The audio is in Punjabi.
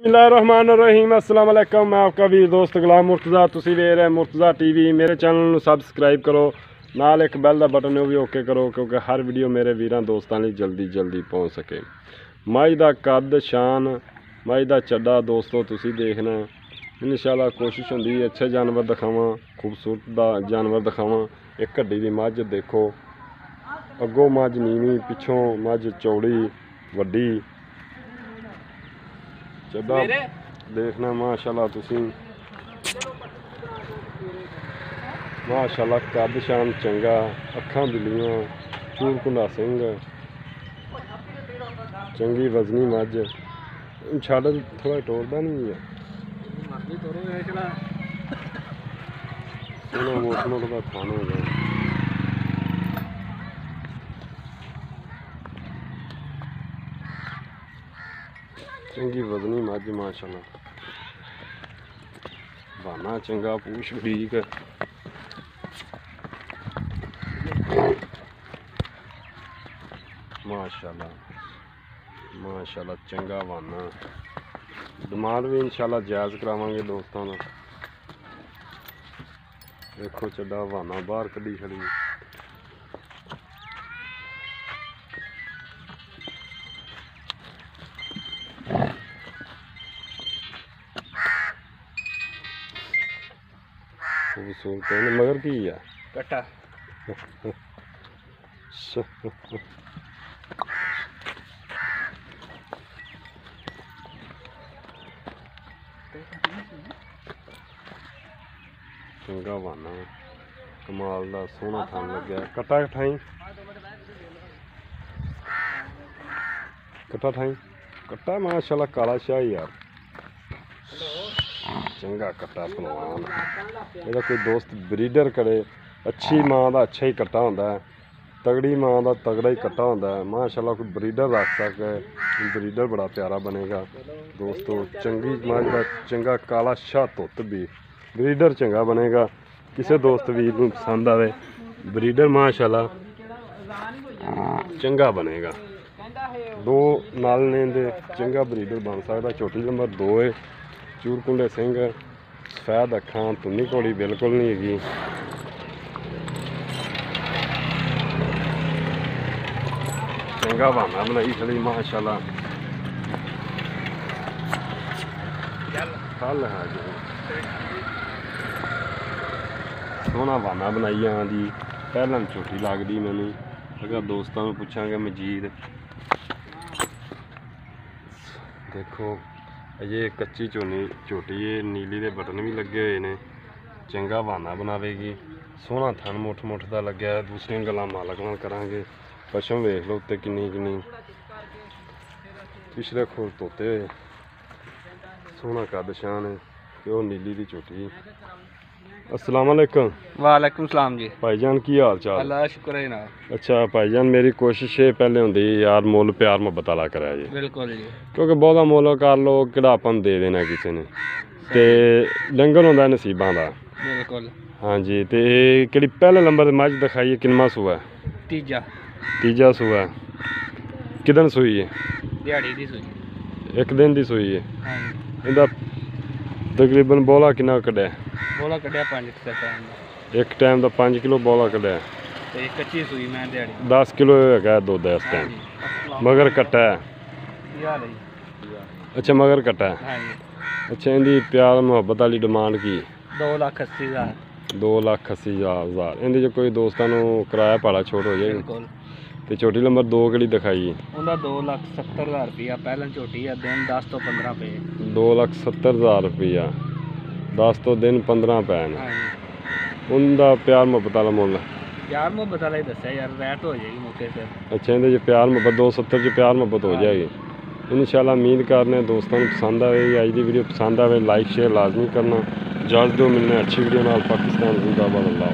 ਬਿਸਮਿਲ੍ਲਾਹਿਰਰਹਿਮਾਨਿਰਰਹੀਮ। ਅਸਲਾਮ ਅਲੈਕਮ, ਮੈਂ ਆਪਕਾ ਵੀਰ ਦੋਸਤ ਗੁਲਾਮ ਮੁਰਤਜ਼ਾ। ਤੁਸੀਂ ਵੇਖ ਰਹੇ ਮੁਰਤਜ਼ਾ ਟੀਵੀ। ਮੇਰੇ ਚੈਨਲ ਨੂੰ ਸਬਸਕ੍ਰਾਈਬ ਕਰੋ। ਨਾਲ ਇੱਕ ਬੈਲ ਦਾ ਬਟਨ ਉਹ ਵੀ ਓਕੇ ਕਰੋ, ਕਿਉਂਕਿ ਹਰ ਵੀਡੀਓ ਮੇਰੇ ਵੀਰਾਂ ਦੋਸਤਾਂ ਲਈ ਜਲਦੀ ਜਲਦੀ ਪਹੁੰਚ ਸਕੇ। ਮਾਈ ਦਾ ਕੱਦ ਸ਼ਾਨ ਮਾਈ ਦਾ ਚੱਡਾ ਦੋਸਤੋ, ਤੁਸੀਂ ਦੇਖਣਾ ਇਨਸ਼ਾਅੱਲਾ ਕੋਸ਼ਿਸ਼ ਹੁੰਦੀ ਹੈ, ਅੱਛੇ ਜਾਨਵਰ ਦਿਖਾਵਾਂ, ਖੂਬਸੂਰਤ ਦਾ ਜਾਨਵਰ ਦਿਖਾਵਾਂ। ਇੱਕ ਹੱਡੀ ਦੀ ਮੱਝ ਦੇਖੋ। ਅੱਗੋਂ ਮੱਝ ਨੀਵੀਂ, ਪਿੱਛੋਂ ਮੱਝ ਚੌੜੀ, ਵੱਡੀ। ਚੱਡਾ। ਦੇਖਣਾ ਮਾਸ਼ਾਅੱਲਾ ਤੁਸੀਂ। ਮਾਸ਼ਾਅੱਲਾ ਕੱਦ ਸ਼ਾਨ ਚੰਗਾ ਅੱਖਾਂ ਬਿੱਲੀਆਂ ਚੂਰ ਕੁੰਡਾ ਸਿੰਘ। ਚੰਗੀ ਵਜ਼ਨੀ ਮੱਝ। ਛੱਡ ਥੋੜਾ ਟੋਰਦਾ ਨਹੀਂ ਹੈ ਸੋਨਾ ਮੋਟ ਮੋਟ ਦਾ ਖਾਣਾ ਹੋ ਗਿਆ ਚੰਗੀ ਵਜ਼ਨੀ ਮੱਝ, ਮਾਸ਼ਾਅੱਲਾ। ਬਾਨਾ ਚੰਗਾ, ਪੂਛ ਬਰੀਕ। ਮਾਸ਼ਾਅੱਲਾ ਮਾਸ਼ਾਅੱਲਾ, ਚੰਗਾ ਬਾਨਾ। ਦਿਮਾਗ ਵੀ ਇਨਸ਼ਾਅੱਲਾ ਜਾਇਜ਼ ਕਰਾਵਾਂਗੇ ਦੋਸਤਾਂ ਨਾਲ ਦੇਖੋ ਚੱਡਾ ਬਾਨਾ ਬਾਹਰ ਕੱਢੀ ਖੜੀ। ਖੂਬਸੂਰਤ ਹੈ ਮਗਰ ਕੀ ਆ? ਕੱਟਾ। ਚੰਗਾ ਬਾਨਾ। ਕਮਾਲ ਦਾ ਸੋਹਣਾ ਥਣ ਲੱਗਿਆ। ਕਟਾ ਠਾਈ। ਕਟਾ ਠਾਈ। ਕਟਾ ਮਾਸ਼ਾਅੱਲਾ ਕਾਲਾ ਸ਼ਾਹ ਯਾਰ। ਚੰਗਾ ਕੱਟਾ ਪਹਿਲਵਾਨ ਇਹਦਾ ਕੋਈ ਦੋਸਤ ਬਰੀਡਰ ਕਰੇ, ਅੱਛੀ ਮਾਂ ਦਾ ਅੱਛਾ ਹੀ ਕੱਟਾ ਹੁੰਦਾ ਹੈ। ਤਗੜੀ ਮਾਂ ਦਾ ਤਗੜਾ ਹੀ ਕੱਟਾ ਹੁੰਦਾ ਹੈ। ਮਾਸ਼ਾਅੱਲਾ ਕੋਈ ਬਰੀਡਰ ਰੱਖ ਸਕੇ ਬਰੀਡਰ ਬੜਾ ਪਿਆਰਾ ਬਣੇਗਾ। ਦੋਸਤੋ, ਚੰਗੀ ਮੱਝ ਦਾ ਚੰਗਾ ਕਾਲਾ ਸ਼ਾਹ ਧੁੱਤ ਵੀ, ਬਰੀਡਰ ਚੰਗਾ ਬਣੇਗਾ। ਕਿਸੇ ਦੋਸਤ ਵੀਰ ਨੂੰ ਪਸੰਦ ਆਵੇ, ਬਰੀਡਰ ਮਾਸ਼ਾਅੱਲਾ ਚੰਗਾ ਬਣੇਗਾ। ਦੋ ਨਾਲ ਨੇ ਦੇ ਚੰਗਾ ਬਰੀਡਰ ਬਣ ਸਕਦਾ। ਛੋਟੀ ਨੰਬਰ 2 ਹੈ ਚੂਰਕੁੰਡੇ ਸਿੰਘ, ਸਫੈਦ ਅੱਖਾਂ ਤੁੰਨੀ ਕੋੜੀ ਬਿਲਕੁਲ ਨਹੀਂ ਹੈਗੀ। ਚੰਗਾ ਬਹਾਨਾ ਬਣਾਈ ਖੜੀ ਮਾਸ਼ਾਅੱਲਾ। ਕੱਲ ਹੈ ਜੀ ਸੋਹਣਾ ਬਹਾਨਾ ਬਣਾਈ ਆਂ ਦੀ। ਪਹਿਲਾਂ ਛੋਟੀ ਲੱਗਦੀ ਮੈਨੂੰ। ਅਗਰ ਦੋਸਤਾਂ ਨੂੰ ਪੁੱਛਾਂਗੇ, ਮਜੀਦ। ਦੇਖੋ ਅਜੇ ਕੱਚੀ ਝੋਨੀ ਝੋਟੀ ਏ, ਨੀਲੀ ਦੇ ਬਟਨ ਵੀ ਲੱਗੇ ਹੋਏ ਨੇ। ਚੰਗਾ ਬਹਾਨਾ ਬਣਾਵੇਗੀ। ਸੋਹਣਾ ਥਣ ਮੁੱਠ ਮੁੱਠ ਦਾ ਲੱਗਿਆ, ਦੂਸਰੀਆਂ ਗੱਲਾਂ ਮਾਲਕ ਨਾਲ ਕਰਾਂਗੇ। ਪਸ਼ਮ ਵੇਖ ਲਓ ਉੱਤੇ ਕਿੰਨੀ ਕਿੰਨੀ। ਪਿਛਲੇ ਖੋਲ ਤੋਤੇ ਹੋਏ। ਸੋਹਣਾ ਕੱਦ ਸ਼ਾਨ ਹੈ ਤੇ ਉਹ ਨੀਲੀ ਦੀ ਝੋਟੀ ਅਸਲਾਮ ਅਲੈਕਮ। ਵਾਲੇਕੁਮ ਸਲਾਮ ਜੀ। ਭਾਈਜਾਨ ਕੀ ਹਾਲ ਚਾਲ? ਅੱਲਾ ਦਾ ਸ਼ੁਕਰ ਹੈ ਜਨਾਬ ਅੱਛਾ ਭਾਈਜਾਨ ਮੇਰੀ ਕੋਸ਼ਿਸ਼ ਇਹ ਪਹਿਲੇ ਹੁੰਦੀ ਯਾਰ ਮੁੱਲ ਪਿਆਰ ਮੁਹੱਬਤ ਵਾਲਾ ਕਰਿਆ ਜੀ। ਬਿਲਕੁਲ ਜੀ। ਕਿਉਂਕਿ ਬਹੁਤਾ ਮੁੱਲ ਕਰ ਲੋ ਕਿਹੜਾ ਆਪਾਂ ਨੂੰ ਦੇ ਦੇਣਾ ਕਿਸੇ ਨੇ। ਤੇ ਲੰਗਰ ਹੁੰਦਾ ਨਸੀਬਾਂ ਦਾ। ਬਿਲਕੁਲ। ਹਾਂਜੀ ਤੇ ਇਹ ਕਿਹੜੀ ਪਹਿਲੇ ਨੰਬਰ ਤੇ ਮੱਝ ਦਿਖਾਈਏ ਕਿੰਨਾ ਸੂਆ ਹੈ? ਤੀਜਾ। ਤੀਜਾ ਸੂਆ। ਕਿਦਨ ਸੂਈ ਹੈ? ਦਿਹਾੜੀ ਦੀ ਸੂਈ। ਇੱਕ ਦਿਨ ਦੀ ਸੂਈ ਹੈ। ਹਾਂਜੀ। ਇਹਦਾ ਤਕਰੀਬਨ ਬੋਲਾ ਕਿੰਨਾ ਕੱਢਿਆ? ਬੋਲਾ ਕੱਢਿਆ 5 ਟਾਈਮ ਇੱਕ ਟਾਈਮ ਦਾ 5 ਕਿਲੋ ਬੋਲਾ ਕੱਢਿਆ। ਤੇ ਕੱਚੀ ਸੂਈ ਮੈਂ ਦਿਹਾੜੀ। 10 ਕਿਲੋ ਹੈਗਾ ਦੁੱਧ ਇਸ ਟਾਈਮ ਮਗਰ ਕੱਟਾ ਹੈ ਜੀ ਅੱਛਾ ਮਗਰ ਕੱਟਾ ਹੈ ਹਾਂਜੀ। ਅੱਛਾ ਇਹਦੀ ਪਿਆਰ ਮੁਹੱਬਤ ਵਾਲੀ ਡਿਮਾਂਡ ਕੀ? 2 ਲੱਖ 80 ਹਜ਼ਾਰ। 2 ਲੱਖ ਅੱਸੀ ਹਜ਼ਾਰ। ਹਜ਼ਾਰ ਇਹਦੇ 'ਚ ਕੋਈ ਦੋਸਤਾਂ ਨੂੰ ਕਿਰਾਇਆ ਭਾੜਾ ਛੋਟ ਹੋ ਜਾਏਗਾ? ਬਿਲਕੁਲ। ਤੇ ਛੋਟੀ ਨੰਬਰ 2 ਕਿਹੜੀ ਦਿਖਾਈ? ਉਹਦਾ 2 ਲੱਖ 70 ਹਜ਼ਾਰ ਰੁਪਇਆ ਪਹਿਲਾਂ ਝੋਟੀ ਆ ਦਿਨ 10 ਤੋਂ 15 ਪਏ। 2 ਲੱਖ 70 ਹਜ਼ਾਰ ਰੁਪਈਆ 10 ਤੋਂ ਦਿਨ 15 ਪੈਣ। ਹਾਂਜੀ। ਉਹਦਾ ਪਿਆਰ ਮੁਹੱਬਤ ਵਾਲਾ ਮੁੱਲ। ਯਾਰ ਮੈਂ ਬਤਾ ਲਈ ਦੱਸਿਆ ਯਾਰ ਰੈਟ ਹੋ ਜਾਏਗੀ ਮੌਕੇ ਤੇ। ਅੱਛਾ ਇਹਦੇ 'ਚ ਪਿਆਰ ਮੁਹੱਬਤ 270 'ਚ ਪਿਆਰ ਮੁਹੱਬਤ ਹੋ ਜਾਏਗੀ। ਇਨਸ਼ਾਅੱਲਾ ਉਮੀਦ ਕਰਨੇ ਹਾਂ ਦੋਸਤਾਂ ਨੂੰ ਪਸੰਦ ਆਵੇ ਅੱਜ ਦੀ ਵੀਡੀਓ ਪਸੰਦ ਆਵੇ ਲਾਈਕ ਸ਼ੇਅਰ ਲਾਜ਼ਮੀ ਕਰਨਾ। ਇਜਾਜ਼ਤ ਦਿਓ ਮਿਲਣਾ ਅੱਛੀ ਵੀਡੀਓ ਨਾਲ ਪਾਕਿਸਤਾਨ ਜ਼ਿੰਦਾਬਾਦ ਅੱਲਾਹ।